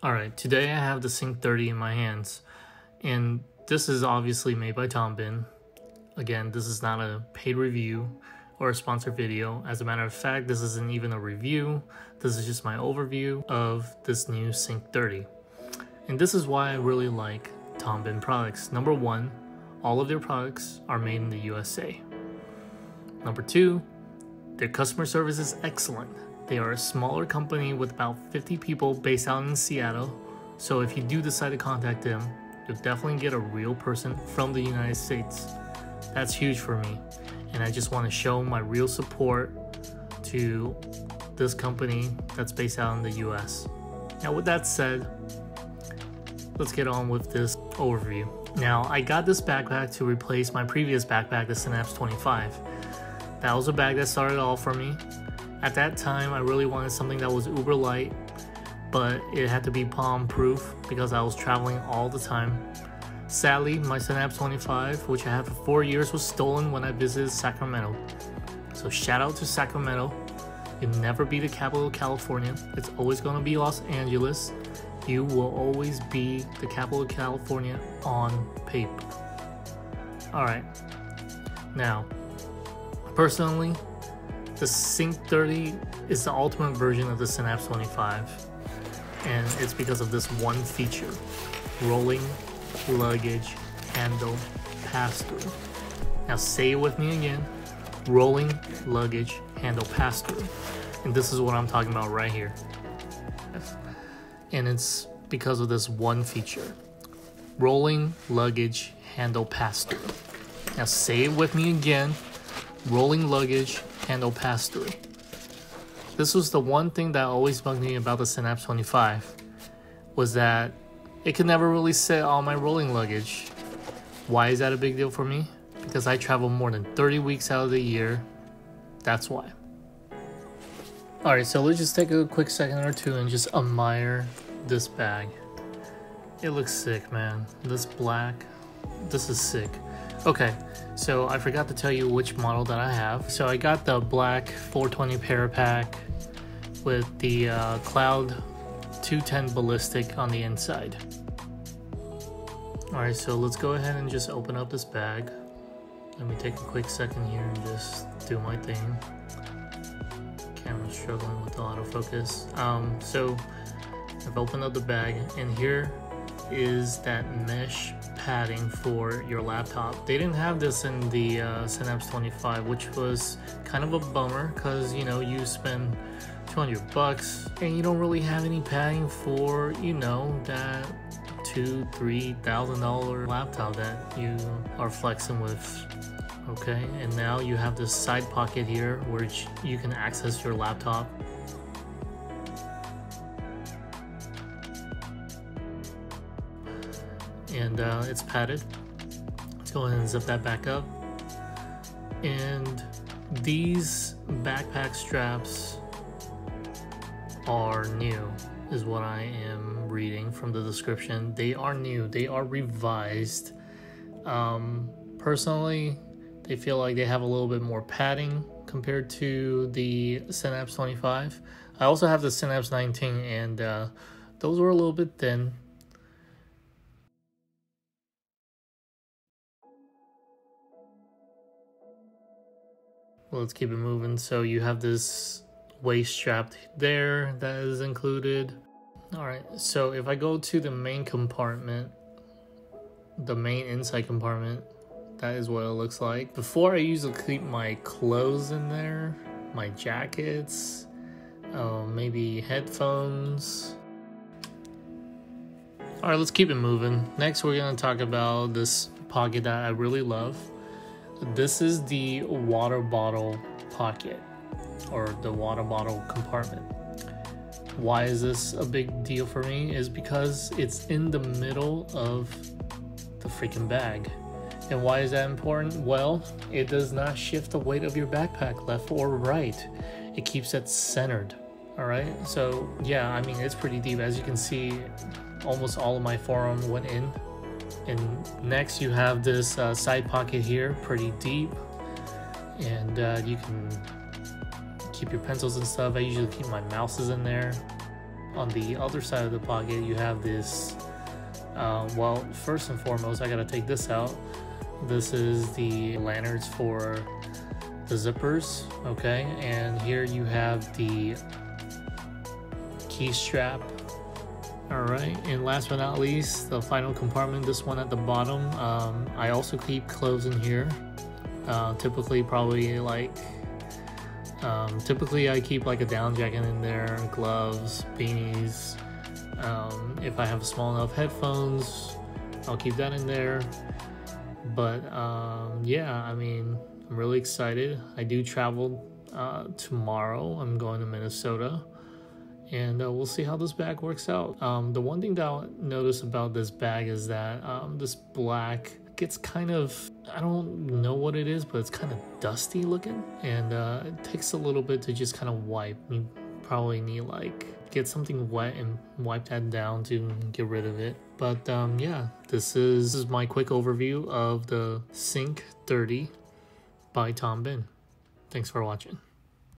Alright, today I have the Synik 30 in my hands, and this is obviously made by Tom Bihn. Again, this is not a paid review or a sponsored video. As a matter of fact, this isn't even a review. This is just my overview of this new Synik 30. And this is why I really like Tom Bihn products. Number one, all of their products are made in the USA. Number two, their customer service is excellent. They are a smaller company with about 50 people based out in Seattle. So if you do decide to contact them, you'll definitely get a real person from the United States. That's huge for me. And I just want to show my real support to this company that's based out in the US. Now, with that said, let's get on with this overview. Now, I got this backpack to replace my previous backpack, the Synapse 25. That was a bag that started all for me. At that time, I really wanted something that was uber light, but it had to be palm proof because I was traveling all the time. Sadly, my Synapse 25, which I had for four years, was stolen when I visited Sacramento. So shout out to Sacramento. You'll never be the capital of California. It's always gonna be Los Angeles. You will always be the capital of California on paper. Alright. Now, personally, the Synik 30 is the ultimate version of the Synapse 25, and it's because of this one feature rolling luggage handle pass through. Now, say it with me again rolling luggage handle pass through. And this is what I'm talking about right here. And it's because of this one feature rolling luggage handle pass through. Now, say it with me again rolling luggage handle pass through. This was the one thing that always bugged me about the Synapse 25 was that it could never really sit on my rolling luggage. Why is that a big deal for me? Because I travel more than 30 weeks out of the year. That's why. Alright, so let's just take a quick second or two and just admire this bag. It looks sick, man. This black, this is sick. Okay, so I forgot to tell you which model that I have. So I got the black 420 Parapack with the uh, Cloud 210 Ballistic on the inside. Alright, so let's go ahead and just open up this bag. Let me take a quick second here and just do my thing. Camera's struggling with the autofocus. Um, so I've opened up the bag and here is that mesh padding for your laptop. They didn't have this in the uh, Synapse 25, which was kind of a bummer because you know you spend 200 bucks and you don't really have any padding for you know that two, three thousand dollar laptop that you are flexing with. Okay, and now you have this side pocket here which you can access your laptop and uh, it's padded. Let's go ahead and zip that back up. And these backpack straps are new, is what I am reading from the description. They are new, they are revised. Um, personally, they feel like they have a little bit more padding compared to the Synapse 25. I also have the Synapse 19, and uh, those were a little bit thin. Let's keep it moving. So you have this waist strap there that is included. All right, so if I go to the main compartment, the main inside compartment, that is what it looks like. Before I usually keep my clothes in there, my jackets, uh, maybe headphones. All right, let's keep it moving. Next, we're gonna talk about this pocket that I really love. This is the water bottle pocket or the water bottle compartment. Why is this a big deal for me? Is because it's in the middle of the freaking bag. And why is that important? Well, it does not shift the weight of your backpack left or right. It keeps it centered. All right. So yeah, I mean, it's pretty deep. As you can see, almost all of my forearm went in and next you have this uh, side pocket here, pretty deep. And uh, you can keep your pencils and stuff. I usually keep my mouses in there. on the other side of the pocket, you have this. Uh, well, first and foremost, I gotta take this out. This is the lanterns for the zippers, okay? And here you have the key strap. All right, and last but not least, the final compartment, this one at the bottom. Um, I also keep clothes in here. Uh, typically, probably like, um, typically I keep like a down jacket in there, gloves, beanies. Um, if I have small enough headphones, I'll keep that in there. But um, yeah, I mean, I'm really excited. I do travel uh, tomorrow. I'm going to Minnesota. And uh, we'll see how this bag works out. Um, the one thing that I'll notice about this bag is that um, this black gets kind of, I don't know what it is, but it's kind of dusty looking. And uh, it takes a little bit to just kind of wipe. You probably need like get something wet and wipe that down to get rid of it. But um, yeah, this is, this is my quick overview of the Synik 30 by Tom Bihn. Thanks for watching.